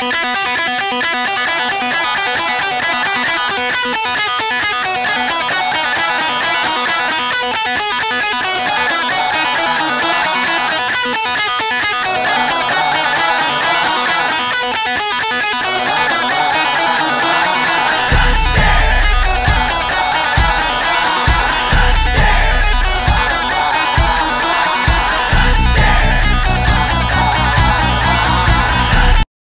Música